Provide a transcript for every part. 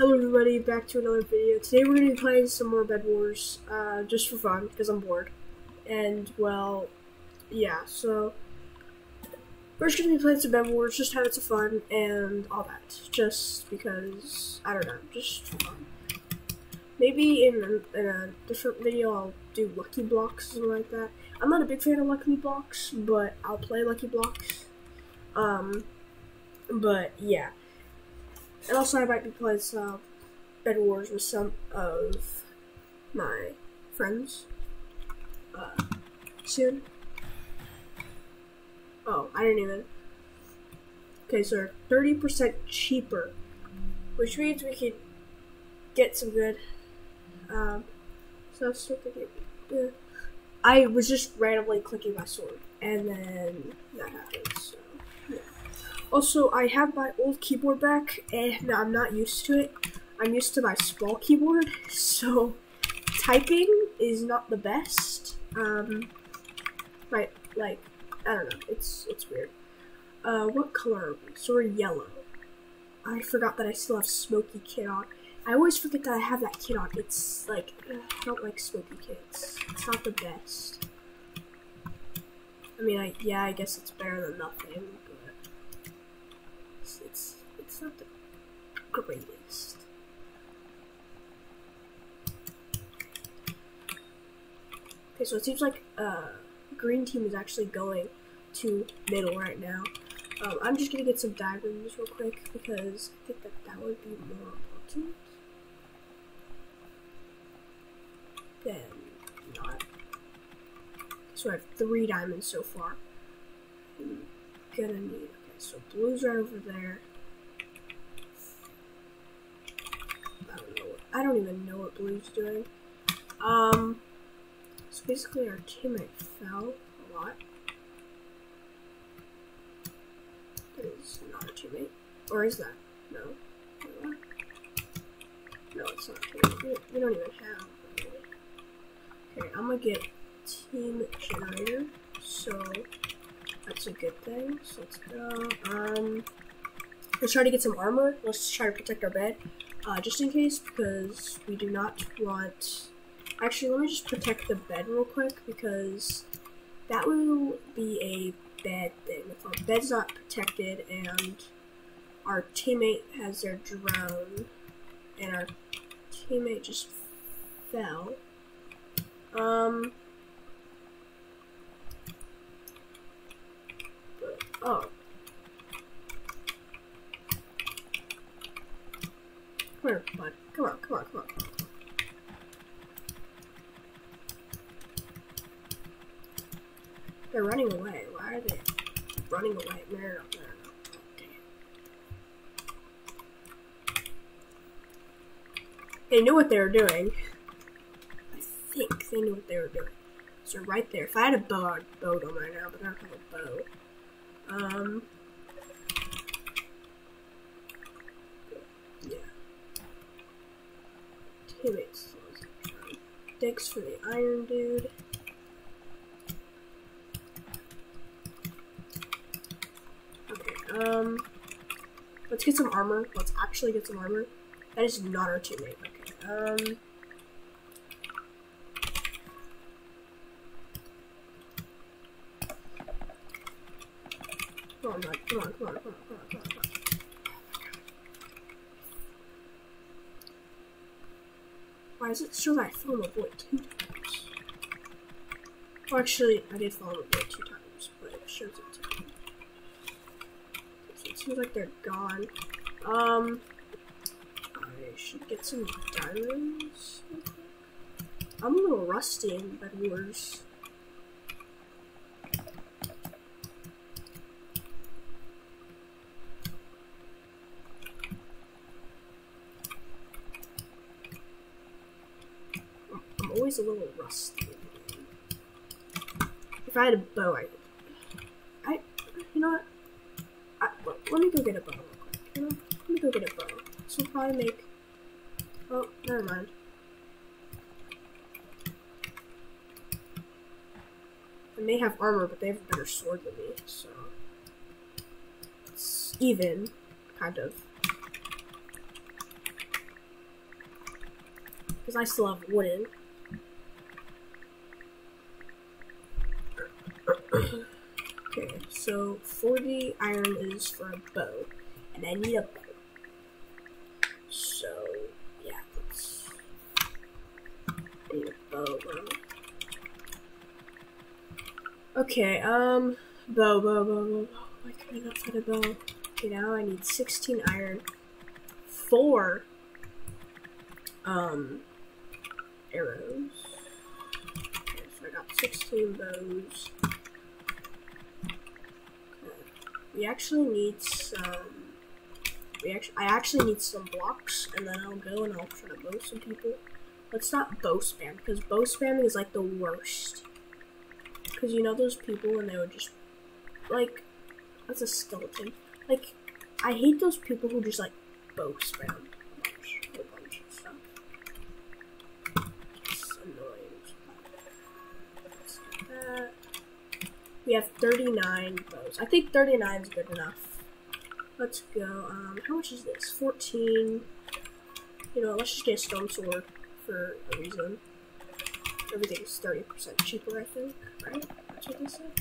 Hello everybody, back to another video. Today we're going to be playing some more Bed Wars, uh, just for fun, because I'm bored. And, well, yeah, so, we're just going to be playing some Bed Wars, just having some fun, and all that. Just because, I don't know, just fun. Maybe in a, in a different video I'll do Lucky Blocks, something like that. I'm not a big fan of Lucky Blocks, but I'll play Lucky Blocks. Um, but, yeah. And also, I might be playing some Bed Wars with some of my friends uh, soon. Oh, I didn't even. Okay, so 30% cheaper, which means we could get some good. Um, so I was just randomly clicking my sword, and then that happened. So. Also, I have my old keyboard back, and I'm not used to it. I'm used to my small keyboard, so typing is not the best. Um, right, like, I don't know, it's it's weird. Uh, what color? So we're yellow. I forgot that I still have smoky kit on. I always forget that I have that kit on. It's like, I don't like smoky kits. It's not the best. I mean, I, yeah, I guess it's better than nothing, it's it's not the greatest. Okay, so it seems like uh, green team is actually going to middle right now. Um, I'm just gonna get some diamonds real quick because I think that that would be more important than not. So I have three diamonds so far. I'm gonna need so blue's right over there. I don't know. What, I don't even know what blue's doing. Um. So basically, our teammate fell a lot. That is not a teammate, or is that? No. No, it's not. We, we don't even have. Okay, I'm gonna get team generator. So that's a good thing. So let's go. Um, let's try to get some armor. Let's try to protect our bed, uh, just in case, because we do not want. Actually, let me just protect the bed real quick because that will be a bad thing if our bed's not protected and our teammate has their drone and our teammate just fell. Um, Oh. Come here, bud. Come on, come on, come on. They're running away. Why are they running away? No, no. They knew what they were doing. I think they knew what they were doing. So right there. If I had a bow, I'd bow them right now, but I don't have a bow. Um. Yeah. Teammates. Thanks for the iron, dude. Okay, um. Let's get some armor. Let's actually get some armor. That is not our teammate. Okay, um. Come on. Come on, come on, come on, come on, come on. Why does it show that I fell in the void two times? Well, actually, I did fall in the void two times, but it shows it times. So it seems like they're gone. Um, I should get some diamonds. I'm a little rusty in Bed Wars. Always a little rusty. If I had a bow, I, I, you know what? I, let, let me go get a bow real quick. You know, let me go get a bow. This will probably make. Oh, never mind. I may have armor, but they have a better sword than me, so it's even, kind of. Because I still have wooden. okay, so 40 iron is for a bow. And I need a bow. So, yeah, let's. Need a bow, bow. Okay, um. Bow, bow, bow, bow, bow. Why can I not find a bow? Okay, now I need 16 iron. Four. Um. Arrows. Okay, so I got 16 bows. We actually need some. We actually, I actually need some blocks, and then I'll go and I'll try to bow some people. Let's not bow spam because bow spamming is like the worst. Because you know those people, and they would just like that's a skeleton. Like I hate those people who just like bow spam a bunch, a bunch of stuff. It's annoying. Let's get that. We have 39 bows. I think 39 is good enough. Let's go. Um, how much is this? 14. You know, let's just get a stone sword for a reason. Everything's 30% cheaper, I think, right? That's what they said.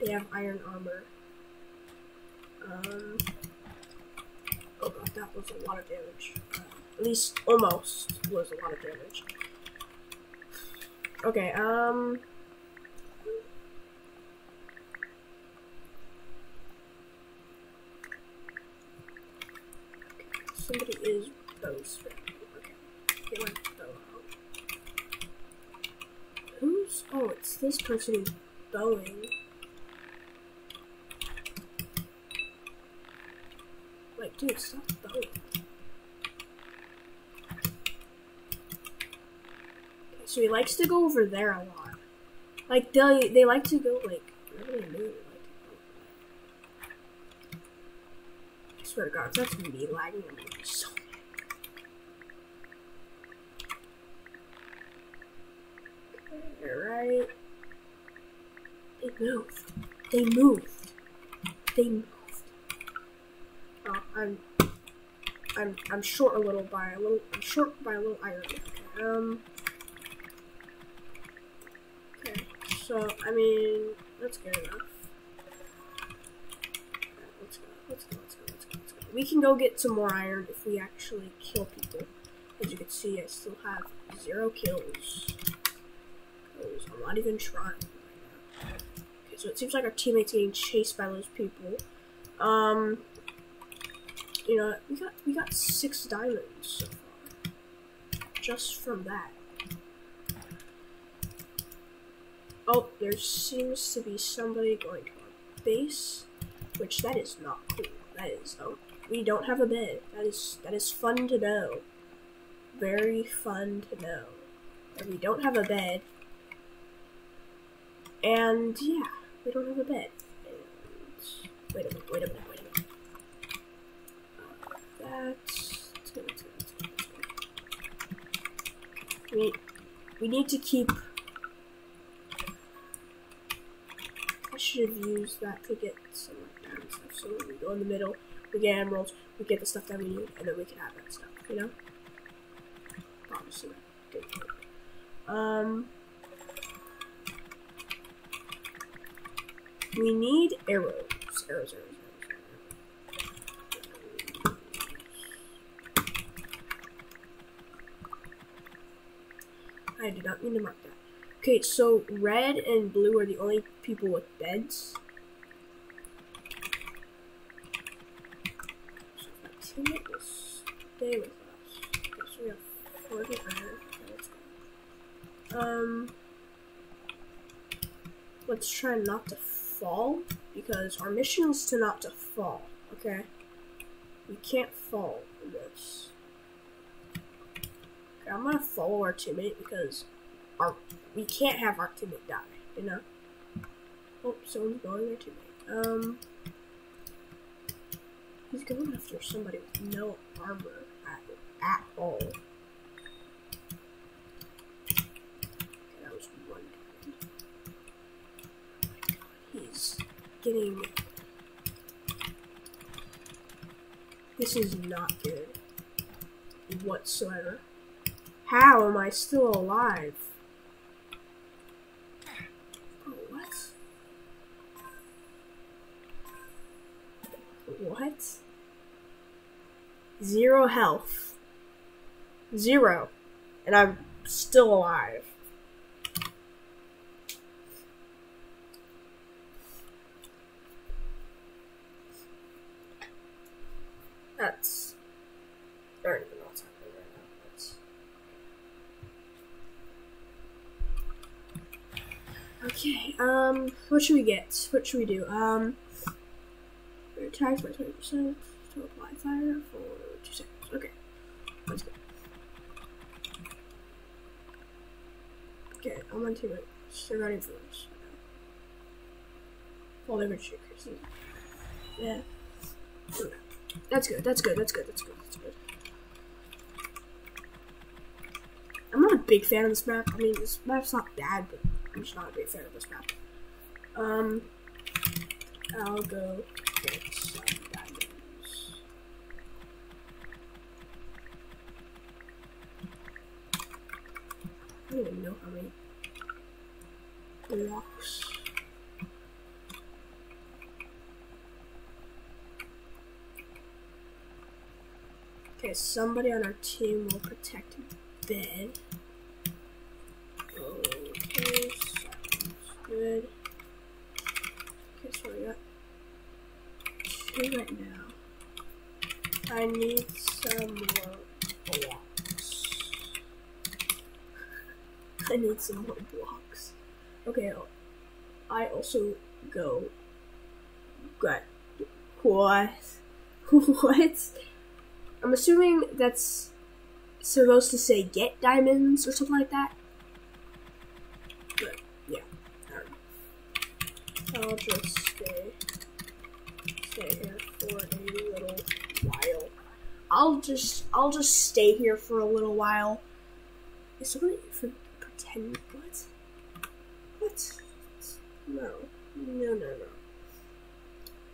They have iron armor. Um, oh god, that was a lot of damage. Uh, at least, almost, was a lot of damage. Okay, um... Somebody is bow spamming. Okay, get my bow out. Who's... Oh, it's this person who's bowing. Like, dude, stop bowing. Okay, so he likes to go over there a lot. Like, they, they like to go, like, they move. I swear to God, that's me lagging. I'm gonna be. They moved. They moved. They moved. Oh, I'm, I'm, I'm short a little by a little. I'm short by a little iron. Um. Okay, so I mean that's good enough. Alright, let's go. Let's go. Let's go. Let's go. Let's go. We can go get some more iron if we actually kill people. As you can see, I still have zero kills. I'm not even trying right. Okay, so it seems like our teammates getting chased by those people. Um, you know, we got we got six diamonds so far, just from that. Oh, there seems to be somebody going to our base, which that is not cool. That is oh, we don't have a bed. That is that is fun to know. Very fun to know we don't have a bed. And yeah, we don't have a bed. And, wait a minute. Wait a minute. Wait a minute uh, that. Let's go, let's go, let's go, let's go. We, we need to keep. I should used that to get some like and stuff. So we go in the middle, we get emeralds, we get the stuff that we need, and then we can have that stuff. You know. Obviously, good. Um. We need arrows. Arrows, arrows, I did not mean to mark that. Okay, so red and blue are the only people with beds. So my will stay with us. Okay, so we have 40 iron. Okay. Um, let's try not to fall because our mission is to not to fall. Okay, we can't fall in this. Okay, I'm gonna follow our teammate because our we can't have our teammate die, you know? Oh, someone's going their teammate. Um He's going after somebody with no armor at, at all. That was one diamond. Oh my god, he's getting This is not good. whatsoever. How am I still alive? Oh, what? What? Zero health. Zero. And I'm still alive. That's. I don't even know what's happening right now. That's... Okay, um, what should we get? What should we do? Um, attacks by 20% to apply fire for 2 seconds. Okay, let's go. Okay, I'm on team right. They're ready for this. Well, they were shakers. Yeah. That's good. That's good. That's good. That's good. That's good. I'm not a big fan of this map. I mean, this map's not bad, but I'm just not a big fan of this map. Um, I'll go I don't know. Okay, somebody on our team will protect bed. Okay, sounds good. Okay, so we got two right now. I need some more blocks. I need some more blocks. Okay, I also go. Got what? what? I'm assuming that's supposed to say get diamonds or something like that. But yeah, um, I'll just stay stay here for a. I'll just I'll just stay here for a little while. Is somebody for pretend what? What? No. No no no.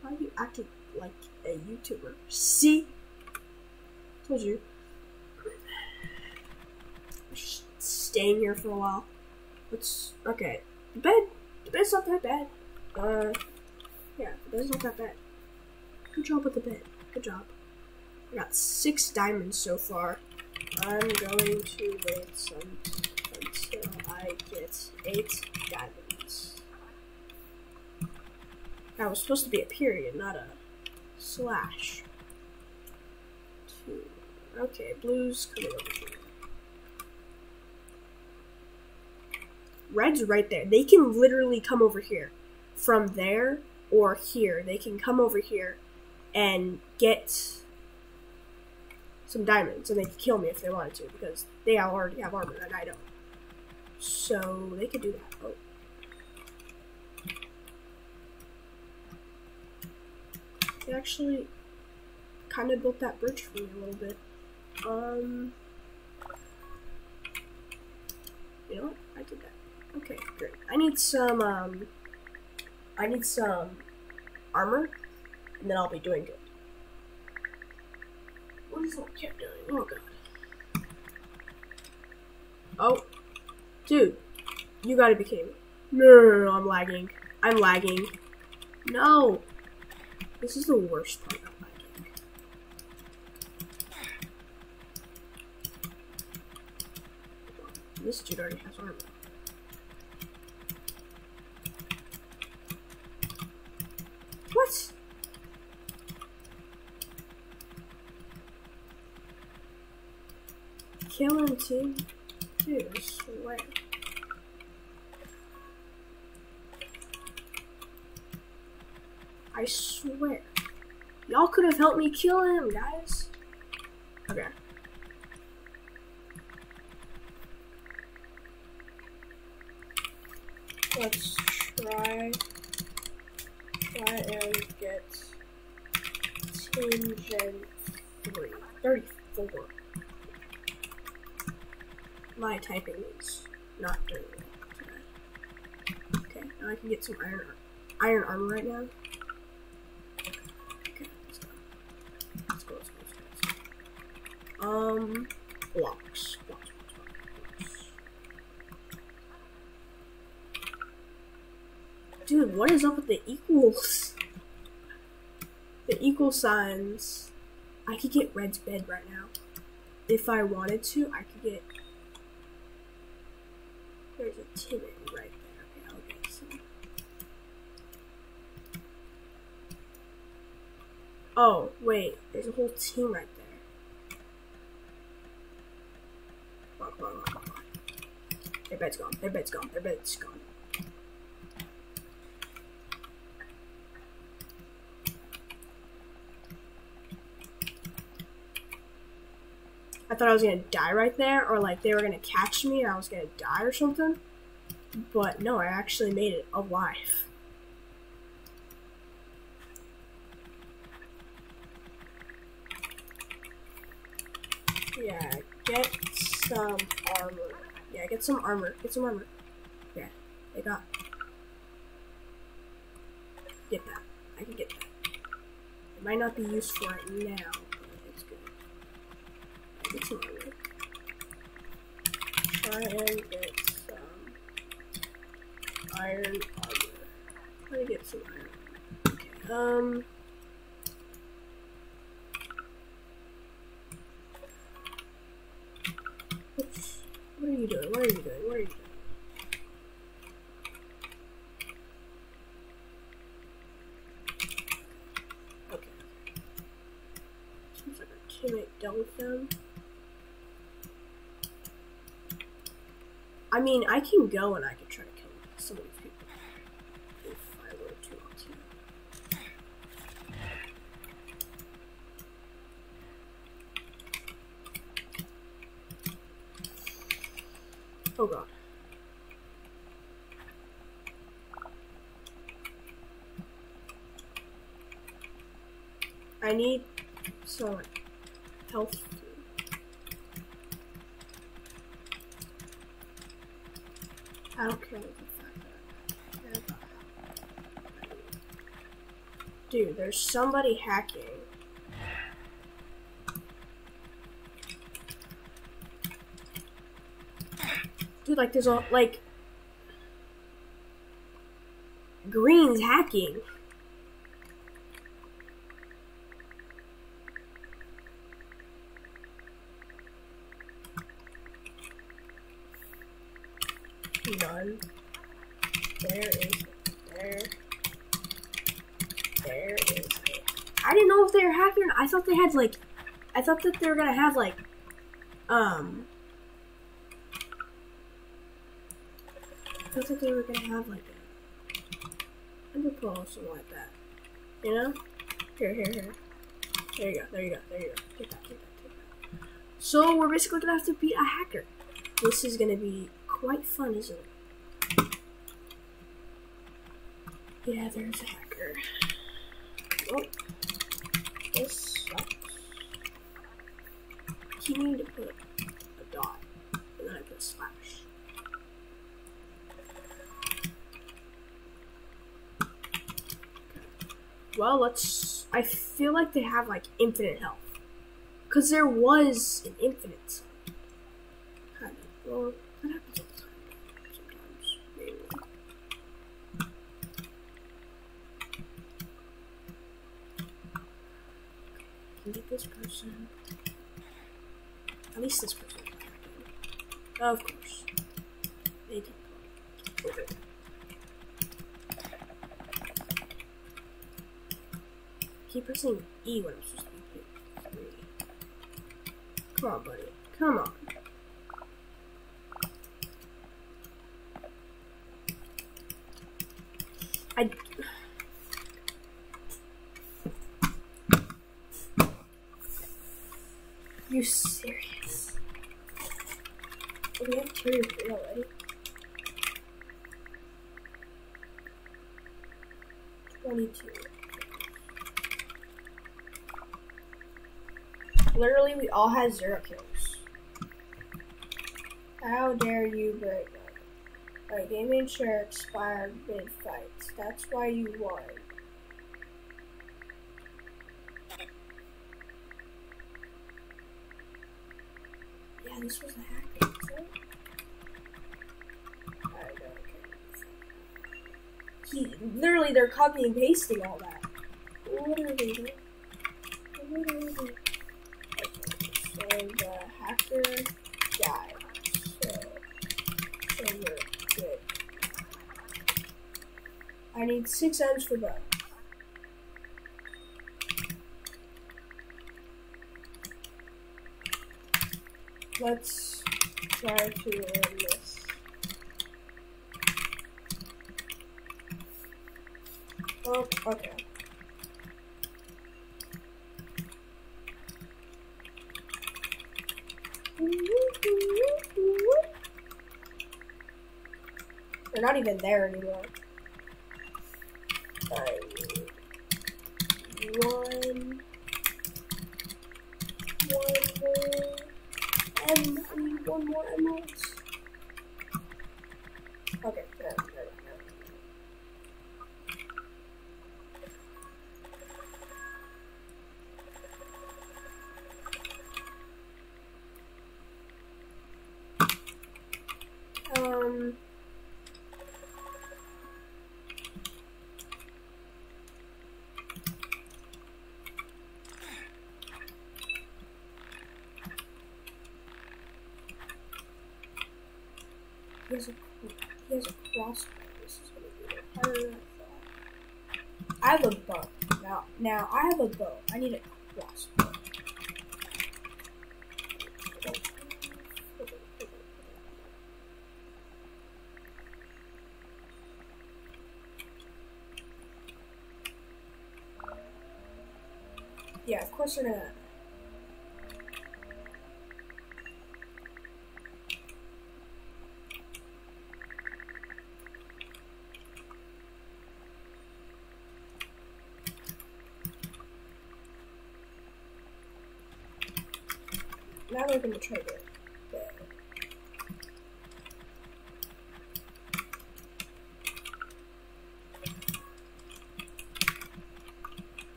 Why are you acting like a YouTuber? See? Told you. Just staying here for a while. Let's okay. The bed. The bed's not that bad. Uh, yeah, the bed's not that bad. Good job with the bed. Good job. I got six diamonds so far. I'm going to wait some until I get eight diamonds. That was supposed to be a period, not a slash. Two. Okay, blues coming over here. Red's right there. They can literally come over here. From there or here. They can come over here and get some diamonds and they could kill me if they wanted to because they already have armor and I don't. So they could do that. Oh. They actually kind of built that bridge for me a little bit. Um, you know what? I did that. Okay, great. I need some, um, I need some armor, and then I'll be doing good. What is that cat doing? Oh god. Oh, dude, you gotta be kidding me. No, no, no, no, I'm lagging. I'm lagging. No! This is the worst part. Of lagging. This dude already has armor. What? I swear. Y'all could have helped me kill him, guys. Okay. let's try try and get 10 gen 3 34 my typing is not doing it. Okay, now I can get some iron, iron armor right now. Okay, let's go. Let's go, let's go, let's go. Um, blocks. blocks. Dude, what is up with the equals? The equal signs. I could get Red's bed right now. If I wanted to, I could get there's a Timon right there. Okay, I'll get some. Oh, wait. There's a whole team right there. Come on, come on, come on. Their bed's gone. Their bed's gone. Their bed's gone. I thought I was gonna die right there, or like they were gonna catch me and I was gonna die or something. But no, I actually made it alive. Yeah, get some armor. Yeah, get some armor. Get some armor. Yeah, I got. Get that. I can get that. It might not be useful right now, but it's good. Get some armor. Try and get some iron armor. Try to get some iron. Okay. Um. Oops. What are you doing? What are you doing? What are you doing? Okay. Seems like teammate dealt with them. I mean, I can go and I can try to kill some of these people. If I were to want to. Oh god. I need some like, health. food. I don't care what the fact that I care about health. Dude, there's somebody hacking. Dude, like there's a like Green's hacking. None. There is there. There is I didn't know if they were hacking. I thought they had like I thought that they were gonna have like um I thought that they were gonna have like a Underpro or something like that. You know? Here, here, here. There you go, there you go, there you go. Take that, take that, take that. So we're basically gonna have to beat a hacker. This is gonna be quite fun, isn't it? Yeah, there's a hacker. Oh, this sucks. You need to put a dot, and then I put a slash. Well, let's. I feel like they have like infinite health. Because there was an infinite. Kind of. Well, that happens all the time. Sometimes. Maybe. Can get this person. At least this person. Of course. They can. Keep pressing E when I'm supposed to be. Come on, buddy. Come on. I. You serious? Twenty-two. Literally, we all had zero kills. How dare you break? My gaming share expired mid fights. That's why you won. Yeah, this was a hack. wasn't it? I don't care. he literally they're copying and pasting all that. What are they doing? What are they doing? So the hacker died. So, so we're good. I need six M's for both. Let's try to run this. Oh, okay. They're not even there anymore. One, one more, and one more emeralds. Okay, there, there, there. Um. He has a he has a This is gonna be I have a bow now. Now I have a bow. I need a crossbow. Yeah, of course they're gonna. They're gonna try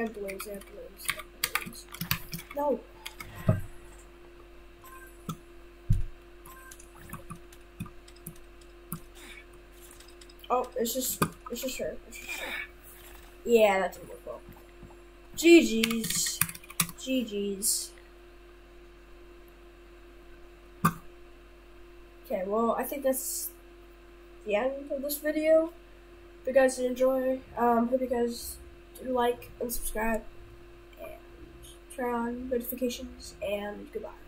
have blaze, they have blaze. No! Oh, it's just, it's just her. It's just her. Yeah, that didn't work well. GG's. GG's. Okay, well, I think that's the end of this video. If you guys did enjoy, um, hope you guys do like and subscribe and turn on notifications, and goodbye.